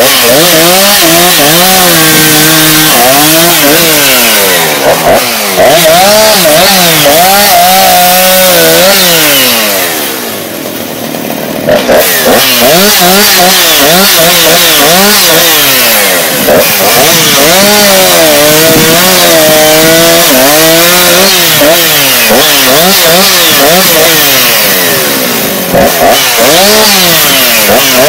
Oh, Oh,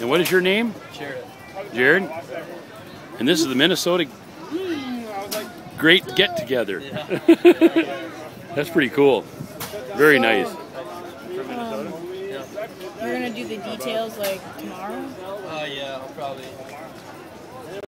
And what is your name? Jared. Jared? And this is the Minnesota Great Get Together. That's pretty cool. Very nice. You're gonna do the details like tomorrow? Uh, yeah, I'll probably